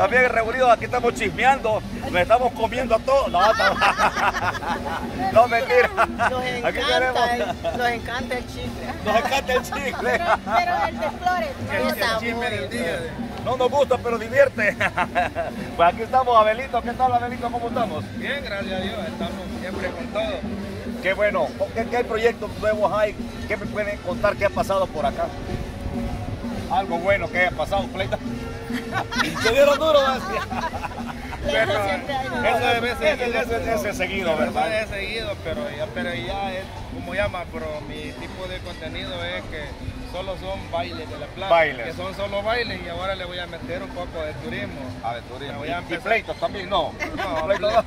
también reunidos aquí estamos chismeando, nos estamos comiendo a todos. No, no, no mentira. Nos Aquí encanta, tenemos, el, nos encanta el chicle. nos encanta el chicle. Pero, pero el de flores, El sabor, el día. No nos gusta, pero divierte. Pues aquí estamos, Abelito. ¿Qué tal, Abelito? ¿Cómo estamos? Bien, gracias a Dios, estamos siempre con todo. Qué bueno. ¿Qué, qué proyectos nuevos hay? ¿Qué me pueden contar qué ha pasado por acá? Algo bueno que haya pasado, pleita. Se dieron duro, decía. Eso hay. Eso de seguido, Eso ¿verdad? es seguido, pero ya, pero ya es, como llama, pero mi tipo de contenido es que solo son bailes de la playa. Bailes. Que son solo bailes y ahora le voy a meter un poco de turismo. A ver, turismo. Voy a Y- pleitos también, no. No, Pleitos no.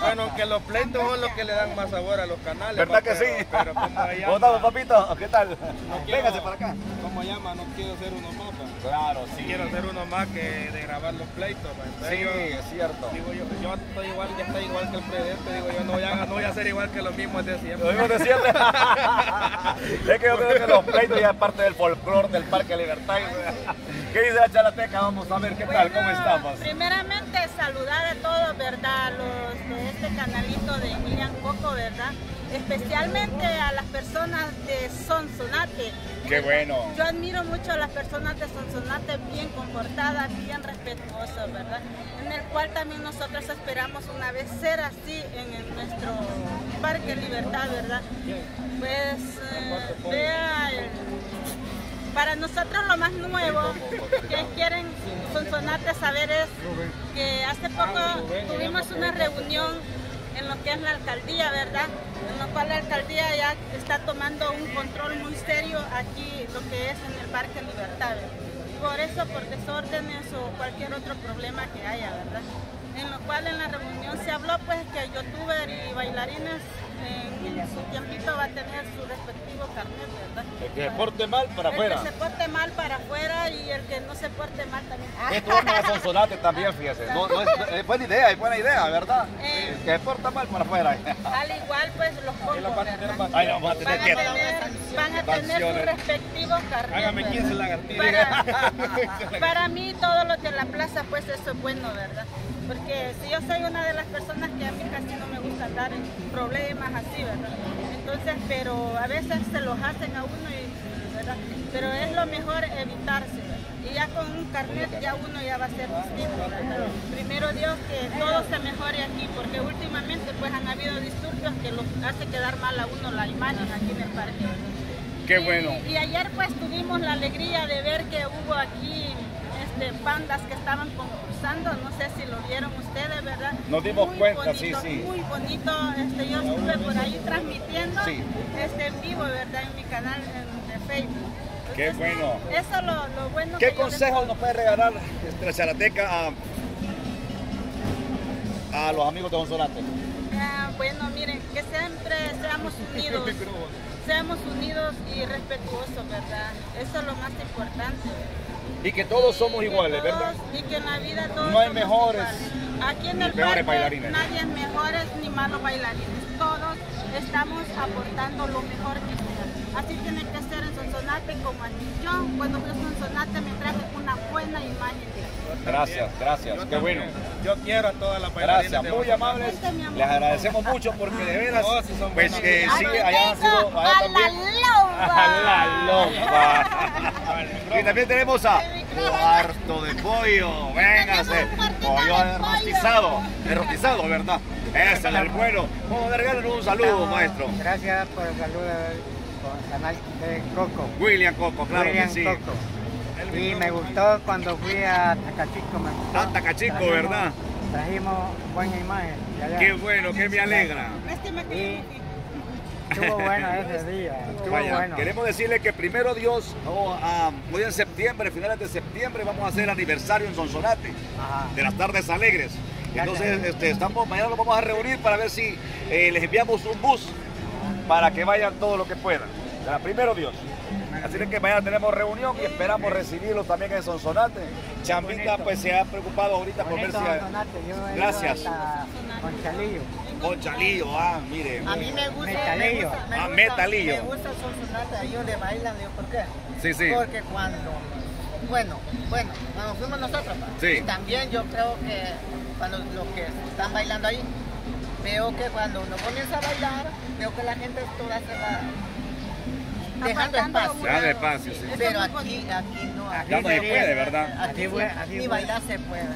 bueno, que los pleitos son los que le dan más sabor a los canales. ¿Verdad pa, que pero- sí? Pero como ¿Cómo estamos, papito? ¿Qué tal? quiero- Véngase para acá. Como llama, no quiero ser uno más. pa. Claro, sí. Quiero ser uno más que de grabar los pleitos. Sí, yo- es cierto. Digo yo, yo estoy igual, ya estoy igual que el presidente, digo yo, no voy a, no voy a ser igual que los mismos de Lo siempre. mismo de siempre. es que yo creo que los pleitos ya es parte del folclore del Parque Libertad. ¿Qué dice la chalateca? Vamos a ver qué tal, cómo estamos. Primeramente saludar a todos, ¿verdad? Los de este canalito de Emilian Coco, ¿verdad? Especialmente a las personas de Sonsonate. Qué bueno. Yo admiro mucho a las personas de Sonsonate bien comportadas, bien respetuosas, ¿verdad? En el cual también nosotros esperamos una vez ser así en nuestro Parque Libertad, ¿verdad? Pues eh, vea el- para nosotros lo más nuevo que quieren Sonsonate saber es que hace poco tuvimos una reunión en lo que es la alcaldía, ¿verdad? En lo cual la alcaldía ya está tomando un control muy serio aquí, lo que es en el Parque Libertad. Por eso, por desórdenes o cualquier otro problema que haya, ¿verdad? En lo cual en la reunión se habló pues que youtuber y bailarines en su tiempito va a tener su respectivo carnet, ¿verdad? El que se porte mal para afuera. El que se porte mal para afuera y el que no se porte mal también. Esto es una Sonsonate también, fíjese. No, no es, es buena idea, es buena idea, ¿verdad? Eh. El que se porta mal para afuera. Al igual pues los pocos. Ay, no, vamos a Van tener a que... van a tener su Sanciones. respectivo carnet. Hágame ¿verdad? 15 lagartijas. Para, para mí todos los de la plaza pues eso es bueno, ¿verdad? Porque si yo soy una de las personas que a mí casi no me gusta andar en problemas así, ¿verdad? Entonces, pero a veces se los hacen a uno y, ¿verdad? Pero es lo mejor evitarse, ¿verdad? Y ya con un carnet ya uno ya va a ser distinto, ¿verdad? Primero Dios que todo se mejore aquí, porque últimamente pues han habido disturbios que los hace quedar mal a uno la imagen aquí en el parque. Qué Y- bueno. Y ayer pues tuvimos la alegría de ver que hubo aquí este, bandas que estaban concursando, no sé si lo vieron ustedes, ¿verdad? Nos dimos Muy cuenta, sí, bonito, sí. Muy bonito, este, yo estuve por ahí transmitiendo Sí. este, en vivo, ¿verdad? En mi canal en- de Facebook. Qué Entonces, bueno. Eso es lo, lo bueno ¿Qué consejos nos puede regalar este, la chalateca a, a los amigos de Sonsonate? Ah, bueno, miren, que siempre seamos unidos, seamos unidos y respetuosos, ¿verdad? Eso es lo más importante. Y que todos somos Y iguales, todos- ¿verdad? Y que en la vida todos No hay somos mejores iguales. Aquí en el parque bailarines. nadie es mejores ni malos bailarines. Todos estamos aportando lo mejor que sea. Así tiene que ser en Sonsonate como aquí. Yo cuando fui a Sonsonate me traje una buena. Gracias, gracias. Yo Qué también. bueno. Yo quiero a todas las. Gracias, de muy amables. Les agradecemos mucho porque de veras, No, son pues sí, allá han sido, allá a también. la loba. A la loba. Y también tenemos a cuarto de pollo. Véngase. Pollo rostizado. Es rostizado, ¿verdad? Ese es el bueno. Vamos a regalarle un saludo, Estamos- maestro. Gracias por el saludo con canal de Coco. William Coco, claro William que sí. Coco. Y me gustó cuando fui a Tacachico. Me gustó. Ah, Tacachico, Trajimos- ¿verdad? Trajimos buena imagen. allá. Qué bueno, que me alegra. Y estuvo bueno ese día. Estuvo Vaya, bueno. queremos decirle que primero Dios, oh, ah, hoy en septiembre, finales de septiembre, vamos a hacer aniversario en Sonsonate, Ajá. de las tardes alegres. Entonces, este, estamos, mañana nos vamos a reunir para ver si eh, les enviamos un bus para que vayan todo lo que puedan. Primero Dios. Así que mañana tenemos reunión y esperamos recibirlos también en Sonsonate. Chambita pues se ha preocupado ahorita por ver si... Gracias. hasta Conchalillo. Conchalillo, ah, mire. A mí me gusta. Metalillo. Me gusta, Ah, gusta- metalillo. Me gusta Sonsonate, ahí donde bailan, digo, ¿por qué? Sí, sí. Porque cuando bueno, bueno, cuando fuimos nosotros. Sí. y también yo creo que cuando los que están bailando ahí, veo que cuando uno comienza a bailar, veo que la gente toda se va dejando espacio. Dejando espacio, sí. Pero aquí, aquí no. Aquí Ya no se puede, ¿verdad? Aquí así ni bailar se puede.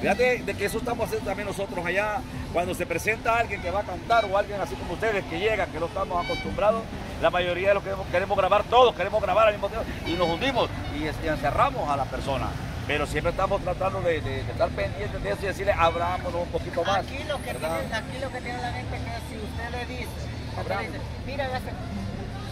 Fíjate de que eso estamos haciendo también nosotros allá. Cuando se presenta alguien que va a cantar o alguien así como ustedes que llegan, que no estamos acostumbrados, la mayoría de los que queremos, queremos grabar, todos queremos grabar al mismo tiempo y nos hundimos y, este, encerramos a la persona. Pero siempre estamos tratando de, de- de estar pendientes de eso y decirle, abrámonos un poquito más. Aquí lo que tiene, aquí lo que tiene la gente que si usted le dice, usted le dice, mira,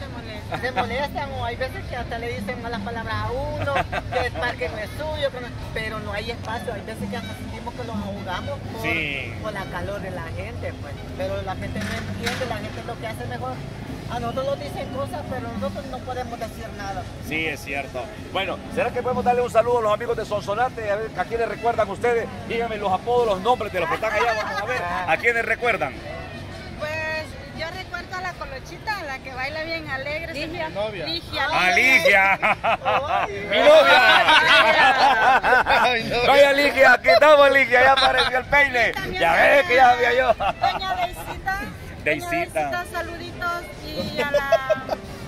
se- Se molesta. se molestan o hay veces que hasta le dicen malas palabras a uno, que el parque no es suyo, no- pero no hay espacio, hay veces que hasta sentimos que los ahogamos por, Sí. por la calor de la gente, pues. pero la gente no entiende, la gente lo que hace mejor, a nosotros nos dicen cosas, pero nosotros no podemos decir nada. Sí, es cierto. Bueno, ¿será que podemos darle un saludo a los amigos de Sonsonate? A ver, ¿a quiénes recuerdan ustedes? Díganme los apodos, los nombres de los que están allá. Vamos a ver. ¿A quiénes recuerdan? La colochita, la que baila bien alegre. Ligia. novia. Ligia. ¡Alicia! Ay, ¡Mi novia! Vaya Ligia, aquí estamos Ligia, ya apareció el peine. Ya ves que ya sabía yo. Doña Deisita. Deisita. Saluditos. Y a la,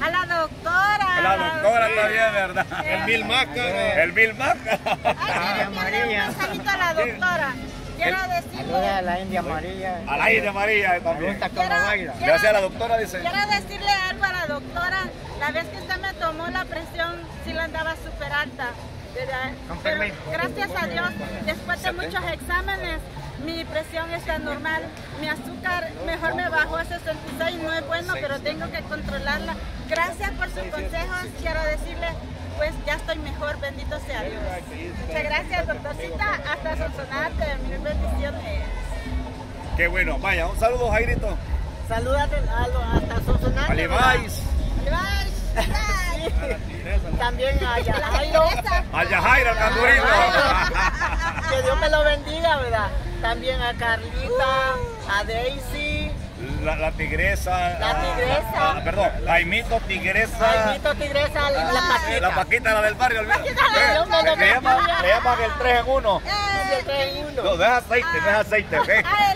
a la doctora. La doctora también, ¿verdad? El Mil Maca. El Bill Mac. Ay, María. Un saludito a la doctora. Quiero Saluda a decirle, la India María. A la India María también. cómo a la doctora, dice. quiero decirle algo a la doctora. La vez que usted me tomó la presión, sí la andaba súper alta. gracias a Dios, después de muchos exámenes, mi presión está normal. Mi azúcar mejor me bajó a 66, no es bueno, pero tengo que controlarla. Gracias por sus consejos. Quiero decirle, pues ya estoy mejor, bendito sea Dios. Muchas gracias, doctorcita. Hasta Sonsonate, mil bendiciones. Qué bueno. Vaya, un saludo, Jairito. Salúdate hasta Sonsonate. Bye. También a Yajairo. A cangurito. Que Dios me lo bendiga, ¿verdad? También a Carlita, a Daisy, La, la tigresa. La tigresa. ah, perdón, Jaimito Tigresa. Jaimito Tigresa, la Eh, Paquita. La Paquita, la del barrio. olvida. Dios me lo Eh, le, llaman, bendiga. le llaman el 3 en 1. Y el tres en uno. No, no es aceite, es aceite,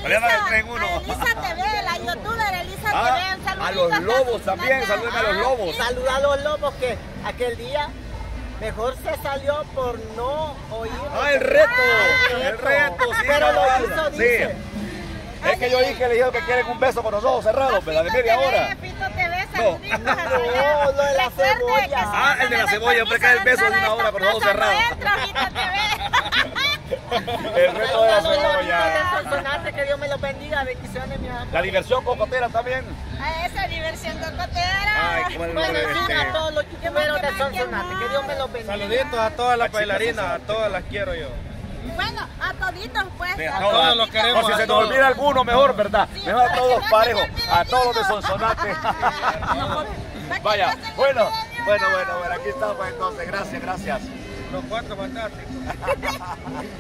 Le llaman el 3 en Elisa, 1. a Elisa TV, la youtuber Elisa Ah, TV, a los lobos también, saluden a los Ah, lobos. Saluda a los lobos que aquel día mejor se salió por no oír. Ah, el reto, Ah, el reto, sí. Pero lo hizo, Sí. Es que yo dije que le dijeron que quieren un beso con los ojos cerrados, ¿verdad? De media hora. No. No, lo de la cebolla. Ah, el de la cebolla, hombre, es el beso de una hora con los ojos cerrados. El reto de la cebolla. Que Dios me los bendiga. Bendiciones, mi amor. La diversión cocotera también. A esa diversión cocotera. Ay, Bueno, este, a todos los youtuberos de Sonsonate, que Dios me los bendiga. Saluditos a todas las bailarinas, a todas las quiero yo. Bueno, a toditos pues. Sí, a a todos los queremos, O si a se nos olvida alguno, mejor, ¿verdad? Sí, Mejor a todos no parejos, a todos los de. Sonsonate. Vaya, bueno, bueno, bueno, bueno, aquí estamos entonces. Gracias, gracias. Los cuatro fantásticos.